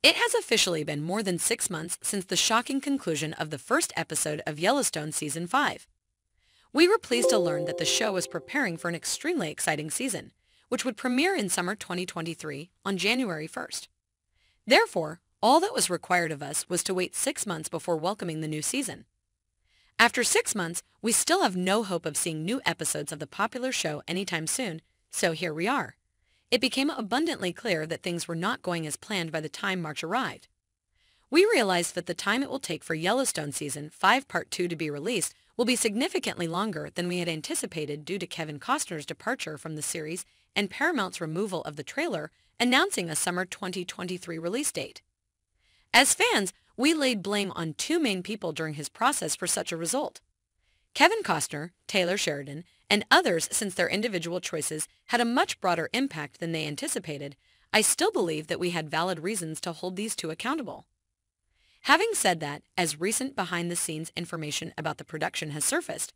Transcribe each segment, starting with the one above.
It has officially been more than six months since the shocking conclusion of the first episode of Yellowstone Season 5. We were pleased to learn that the show was preparing for an extremely exciting season, which would premiere in summer 2023 on January 1st. Therefore, all that was required of us was to wait six months before welcoming the new season. After six months, we still have no hope of seeing new episodes of the popular show anytime soon, so here we are. It became abundantly clear that things were not going as planned by the time March arrived. We realized that the time it will take for Yellowstone Season 5 Part 2 to be released will be significantly longer than we had anticipated due to Kevin Costner's departure from the series and Paramount's removal of the trailer announcing a summer 2023 release date. As fans, we laid blame on two main people during his process for such a result. Kevin Costner, Taylor Sheridan, and others since their individual choices had a much broader impact than they anticipated, I still believe that we had valid reasons to hold these two accountable. Having said that, as recent behind-the-scenes information about the production has surfaced,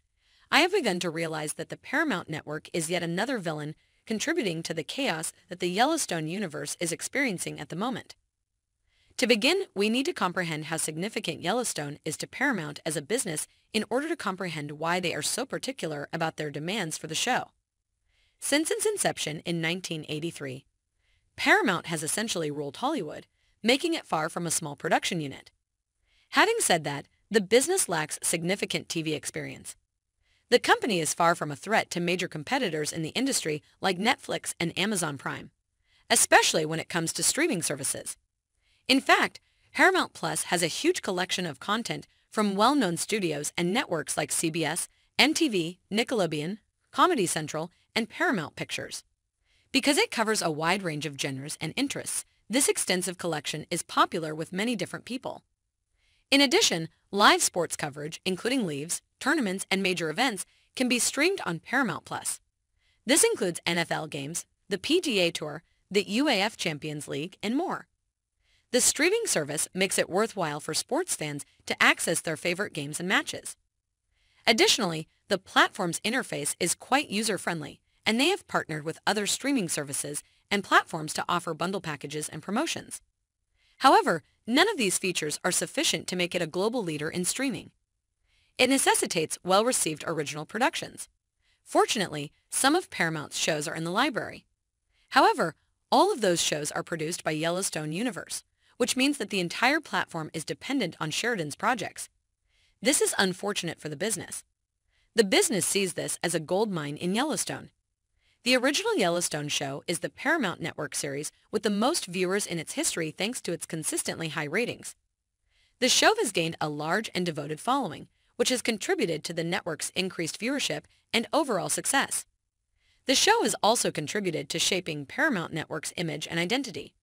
I have begun to realize that the Paramount Network is yet another villain contributing to the chaos that the Yellowstone universe is experiencing at the moment. To begin, we need to comprehend how significant Yellowstone is to Paramount as a business in order to comprehend why they are so particular about their demands for the show. Since its inception in 1983, Paramount has essentially ruled Hollywood, making it far from a small production unit. Having said that, the business lacks significant TV experience. The company is far from a threat to major competitors in the industry like Netflix and Amazon Prime, especially when it comes to streaming services. In fact, Paramount Plus has a huge collection of content from well-known studios and networks like CBS, MTV, Nickelodeon, Comedy Central, and Paramount Pictures. Because it covers a wide range of genres and interests, this extensive collection is popular with many different people. In addition, live sports coverage, including leagues, tournaments, and major events, can be streamed on Paramount Plus. This includes NFL games, the PGA Tour, the UEFA Champions League, and more. The streaming service makes it worthwhile for sports fans to access their favorite games and matches. Additionally, the platform's interface is quite user-friendly, and they have partnered with other streaming services and platforms to offer bundle packages and promotions. However, none of these features are sufficient to make it a global leader in streaming. It necessitates well-received original productions. Fortunately, some of Paramount's shows are in the library. However, all of those shows are produced by Yellowstone Universe, which means that the entire platform is dependent on Sheridan's projects. This is unfortunate for the business. The business sees this as a gold mine in Yellowstone. The original Yellowstone show is the Paramount Network series with the most viewers in its history thanks to its consistently high ratings. The show has gained a large and devoted following, which has contributed to the network's increased viewership and overall success. The show has also contributed to shaping Paramount Network's image and identity.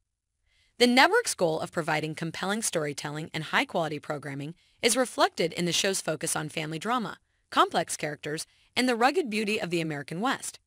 The network's goal of providing compelling storytelling and high-quality programming is reflected in the show's focus on family drama, complex characters, and the rugged beauty of the American West.